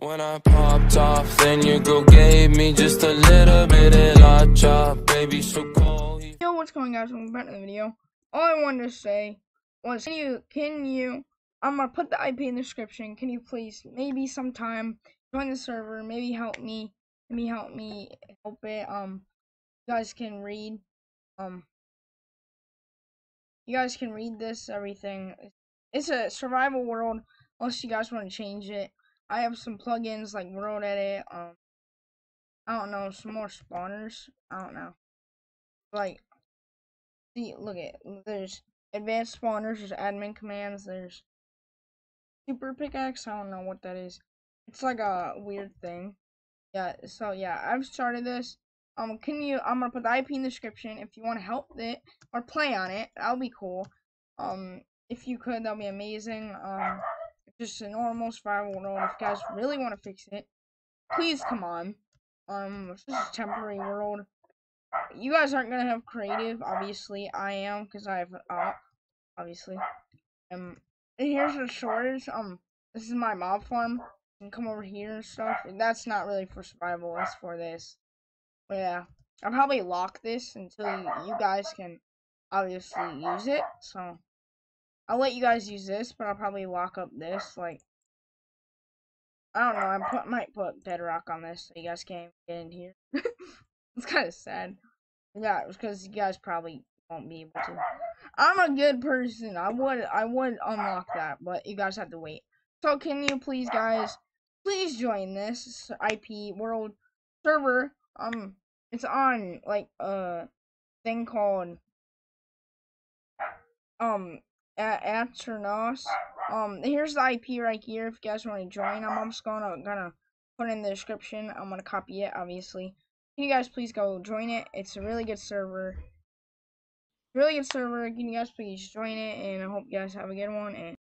When I popped off, then your girl gave me just a little bit of la chop, baby, so cold. Yo, what's going on guys? Welcome back to the video. All I wanted to say was, can you, can you, I'm gonna put the IP in the description. Can you please, maybe sometime, join the server, maybe help me, maybe help me help it. Um, you guys can read, um, you guys can read this, everything. It's a survival world, unless you guys want to change it. I have some plugins like World Edit, um, I don't know, some more spawners. I don't know. Like, see, look at there's advanced spawners, there's admin commands, there's super pickaxe. I don't know what that is. It's like a weird thing. Yeah. So yeah, I've started this. Um, can you? I'm gonna put the IP in the description if you want to help it or play on it. That'll be cool. Um, if you could, that'll be amazing. Um, just a normal survival world. If you guys really want to fix it, please come on. Um, this is a temporary world. You guys aren't gonna have creative, obviously. I am because I have an op, obviously. Um, and here's the shortage. Um, this is my mob farm. And come over here and stuff. And that's not really for survival. That's for this. But yeah, I'll probably lock this until you guys can obviously use it. So I'll let you guys use this, but I'll probably lock up this. Like I don't know. I put might put bedrock on this so you guys can't get in here. it's kind of sad. Yeah, because you guys probably won't be able to. I'm a good person. I would I would unlock that, but you guys have to wait. So can you please, guys, please join this IP world server? Um, it's on like a thing called um Aternos. Um, here's the IP right here. If you guys want to join, I'm just gonna gonna put in the description. I'm gonna copy it, obviously. Can you guys please go join it? It's a really good server. Really good server. Can you guys please join it? And I hope you guys have a good one. And